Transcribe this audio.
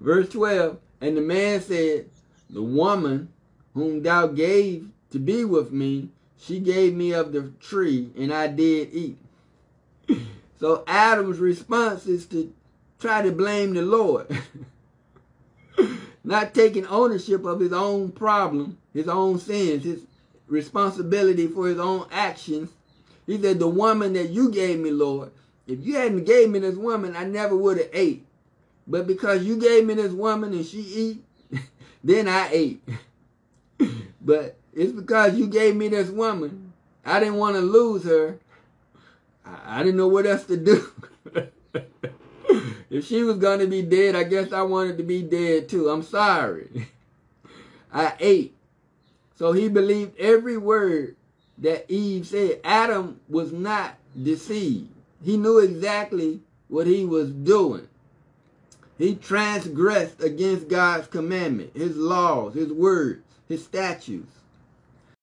Verse 12, and the man said, The woman whom thou gave to be with me, she gave me of the tree, and I did eat. so Adam's response is to try to blame the Lord. Not taking ownership of his own problem, his own sins, his responsibility for his own actions. He said, the woman that you gave me, Lord, if you hadn't gave me this woman, I never would have ate. But because you gave me this woman and she eat, then I ate. but it's because you gave me this woman. I didn't want to lose her. I, I didn't know what else to do. if she was going to be dead, I guess I wanted to be dead too. I'm sorry. I ate. So he believed every word that Eve said. Adam was not deceived. He knew exactly what he was doing. He transgressed against God's commandment, his laws, his words, his statutes.